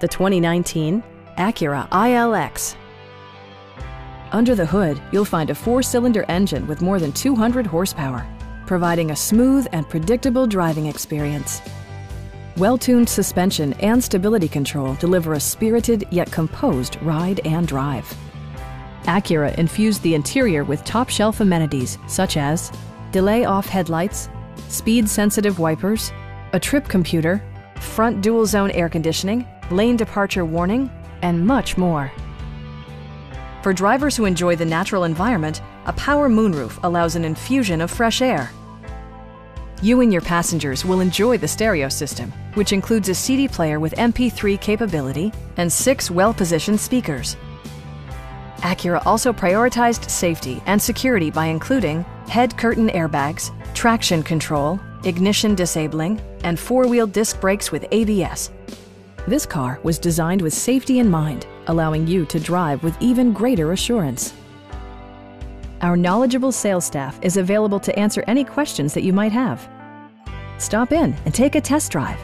the 2019 Acura ILX. Under the hood, you'll find a four-cylinder engine with more than 200 horsepower, providing a smooth and predictable driving experience. Well-tuned suspension and stability control deliver a spirited yet composed ride and drive. Acura infused the interior with top-shelf amenities such as delay-off headlights, speed-sensitive wipers, a trip computer, front dual-zone air conditioning, lane departure warning, and much more. For drivers who enjoy the natural environment, a power moonroof allows an infusion of fresh air. You and your passengers will enjoy the stereo system, which includes a CD player with MP3 capability and six well-positioned speakers. Acura also prioritized safety and security by including head curtain airbags, traction control, ignition disabling, and four-wheel disc brakes with ABS. This car was designed with safety in mind, allowing you to drive with even greater assurance. Our knowledgeable sales staff is available to answer any questions that you might have. Stop in and take a test drive.